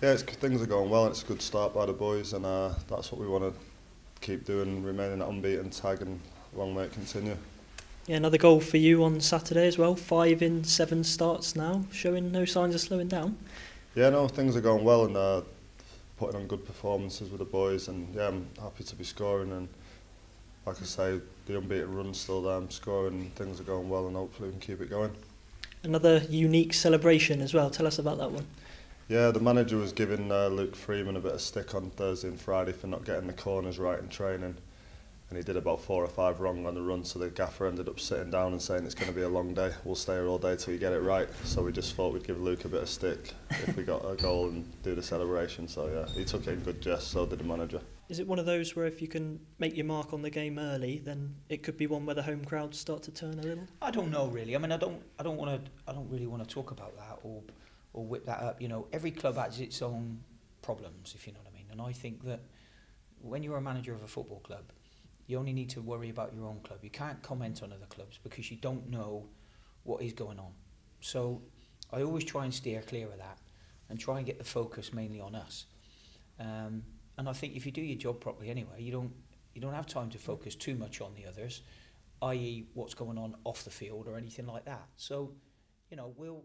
Yeah, it's, things are going well. And it's a good start by the boys, and uh, that's what we want to keep doing, remaining at unbeaten tag, and long may it continue. Yeah, another goal for you on Saturday as well. Five in seven starts now, showing no signs of slowing down. Yeah, no, things are going well, and uh, putting on good performances with the boys, and yeah, I'm happy to be scoring. And like I say, the unbeaten run's still there. I'm scoring, things are going well, and hopefully we can keep it going. Another unique celebration as well. Tell us about that one. Yeah, the manager was giving uh, Luke Freeman a bit of stick on Thursday and Friday for not getting the corners right in training. And he did about four or five wrong on the run, so the gaffer ended up sitting down and saying it's going to be a long day. We'll stay here all day till you get it right. So we just thought we'd give Luke a bit of stick if we got a goal and do the celebration. So yeah, he took it in good jest, so did the manager. Is it one of those where if you can make your mark on the game early, then it could be one where the home crowds start to turn a little? I don't know really. I mean, I don't, I don't want to, I don't really want to talk about that or, or whip that up. You know, every club has its own problems, if you know what I mean. And I think that when you're a manager of a football club, you only need to worry about your own club. You can't comment on other clubs because you don't know what is going on. So I always try and steer clear of that and try and get the focus mainly on us. Um, and I think if you do your job properly anyway, you don't you don't have time to focus too much on the others, i.e. what's going on off the field or anything like that. So, you know, we'll